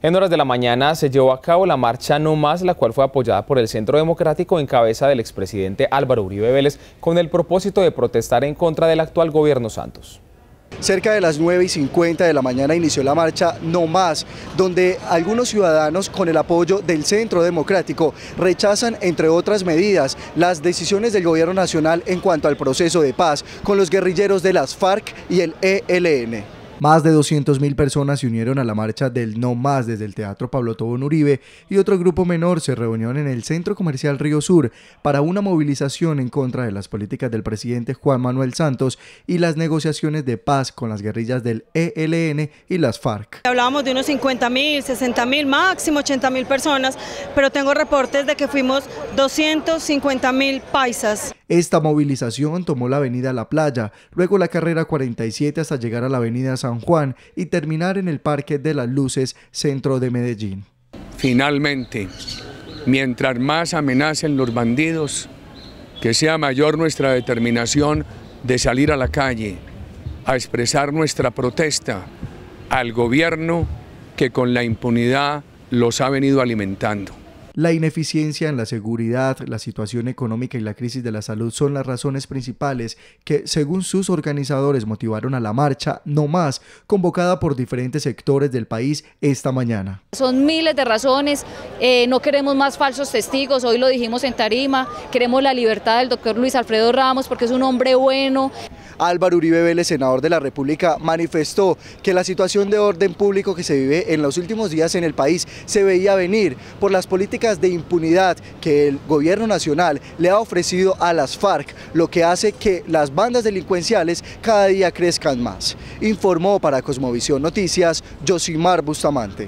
En horas de la mañana se llevó a cabo la marcha No Más, la cual fue apoyada por el Centro Democrático en cabeza del expresidente Álvaro Uribe Vélez, con el propósito de protestar en contra del actual gobierno Santos. Cerca de las 9 y 50 de la mañana inició la marcha No Más, donde algunos ciudadanos con el apoyo del Centro Democrático rechazan, entre otras medidas, las decisiones del gobierno nacional en cuanto al proceso de paz con los guerrilleros de las FARC y el ELN. Más de 200.000 personas se unieron a la marcha del No Más desde el Teatro Pablo Tobón Uribe y otro grupo menor se reunió en el Centro Comercial Río Sur para una movilización en contra de las políticas del presidente Juan Manuel Santos y las negociaciones de paz con las guerrillas del ELN y las FARC. Hablábamos de unos 50.000, 60.000, máximo 80.000 personas, pero tengo reportes de que fuimos 250.000 paisas. Esta movilización tomó la avenida La Playa, luego la carrera 47 hasta llegar a la avenida San Juan y terminar en el Parque de las Luces, centro de Medellín. Finalmente, mientras más amenacen los bandidos, que sea mayor nuestra determinación de salir a la calle a expresar nuestra protesta al gobierno que con la impunidad los ha venido alimentando. La ineficiencia en la seguridad, la situación económica y la crisis de la salud son las razones principales que, según sus organizadores, motivaron a la marcha No Más, convocada por diferentes sectores del país esta mañana. Son miles de razones, eh, no queremos más falsos testigos, hoy lo dijimos en Tarima, queremos la libertad del doctor Luis Alfredo Ramos porque es un hombre bueno. Álvaro Uribe Vélez, senador de la República, manifestó que la situación de orden público que se vive en los últimos días en el país se veía venir por las políticas de impunidad que el gobierno nacional le ha ofrecido a las FARC, lo que hace que las bandas delincuenciales cada día crezcan más. Informó para Cosmovisión Noticias Josimar Bustamante.